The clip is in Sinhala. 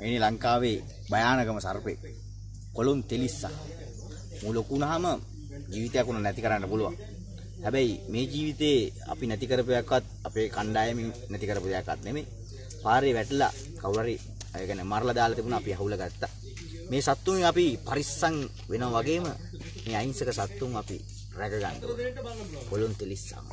මේ ලංකාවේ භයානකම සර්පෙක්. කොළුන් තෙලිස්සා. මූ ලොකු වුණාම ජීවිතයක් උන නැති කරන්න පුළුවන්. හැබැයි මේ ජීවිතේ අපි නැති කරපු එකක්වත් අපේ කණ්ඩායමින් නැති කරපු දෙයක්වත් නෙමෙයි. පාරේ වැටලා කවුරු හරි ඒ කියන්නේ මරලා දාලා තිබුණා අපි අහුල ගත්තා. මේ සත්තුන් අපි පරිස්සම් වෙනවා වගේම මේ අහිංසක සත්තුන් අපි රැක ගන්න ඕනේ. කොළුන් තෙලිස්සම.